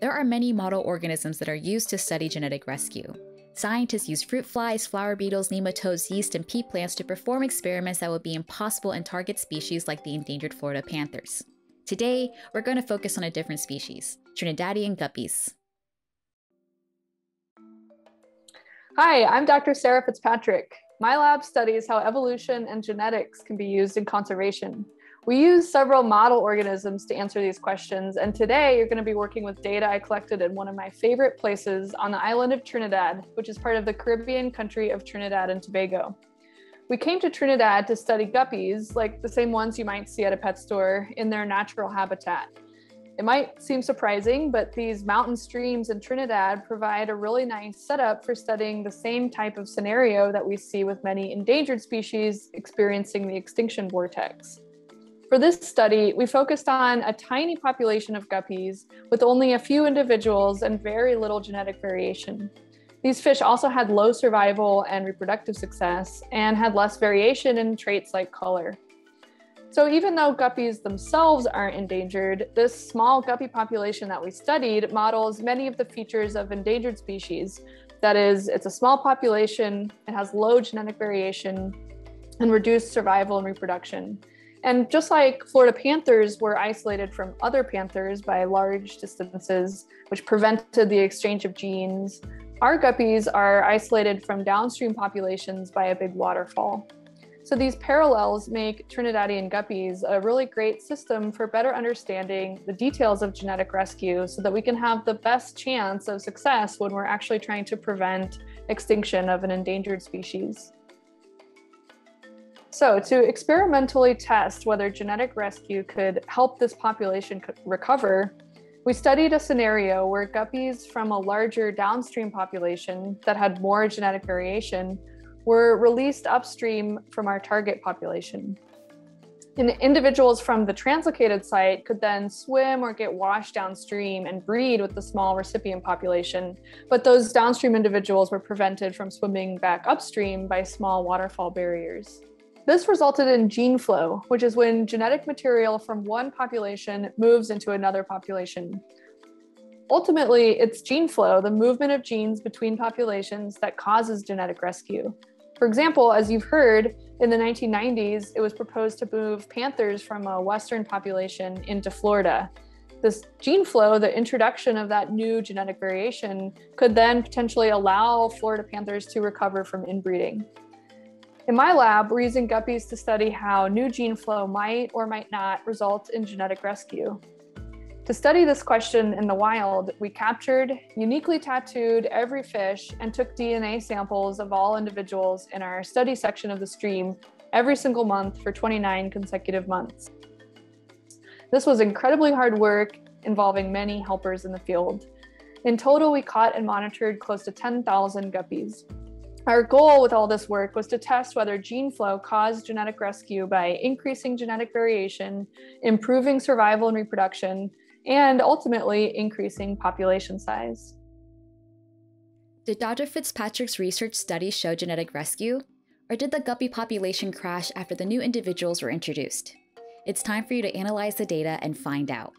There are many model organisms that are used to study genetic rescue. Scientists use fruit flies, flour beetles, nematodes, yeast, and pea plants to perform experiments that would be impossible in target species like the endangered Florida panthers. Today, we're going to focus on a different species, Trinidadian guppies. Hi, I'm Dr. Sarah Fitzpatrick. My lab studies how evolution and genetics can be used in conservation. We use several model organisms to answer these questions, and today you're going to be working with data I collected in one of my favorite places on the island of Trinidad, which is part of the Caribbean country of Trinidad and Tobago. We came to Trinidad to study guppies, like the same ones you might see at a pet store, in their natural habitat. It might seem surprising, but these mountain streams in Trinidad provide a really nice setup for studying the same type of scenario that we see with many endangered species experiencing the extinction vortex. For this study, we focused on a tiny population of guppies with only a few individuals and very little genetic variation. These fish also had low survival and reproductive success and had less variation in traits like color. So even though guppies themselves aren't endangered, this small guppy population that we studied models many of the features of endangered species. That is, it's a small population, it has low genetic variation, and reduced survival and reproduction. And just like Florida panthers were isolated from other panthers by large distances, which prevented the exchange of genes, our guppies are isolated from downstream populations by a big waterfall. So these parallels make Trinidadian guppies a really great system for better understanding the details of genetic rescue so that we can have the best chance of success when we're actually trying to prevent extinction of an endangered species. So, to experimentally test whether genetic rescue could help this population recover, we studied a scenario where guppies from a larger downstream population that had more genetic variation were released upstream from our target population. And individuals from the translocated site could then swim or get washed downstream and breed with the small recipient population, but those downstream individuals were prevented from swimming back upstream by small waterfall barriers. This resulted in gene flow, which is when genetic material from one population moves into another population. Ultimately, it's gene flow, the movement of genes between populations, that causes genetic rescue. For example, as you've heard, in the 1990s, it was proposed to move panthers from a Western population into Florida. This gene flow, the introduction of that new genetic variation, could then potentially allow Florida panthers to recover from inbreeding. In my lab, we're using guppies to study how new gene flow might or might not result in genetic rescue. To study this question in the wild, we captured, uniquely tattooed every fish and took DNA samples of all individuals in our study section of the stream every single month for 29 consecutive months. This was incredibly hard work involving many helpers in the field. In total, we caught and monitored close to 10,000 guppies. Our goal with all this work was to test whether gene flow caused genetic rescue by increasing genetic variation, improving survival and reproduction, and ultimately increasing population size. Did Dr. Fitzpatrick's research study show genetic rescue? Or did the guppy population crash after the new individuals were introduced? It's time for you to analyze the data and find out.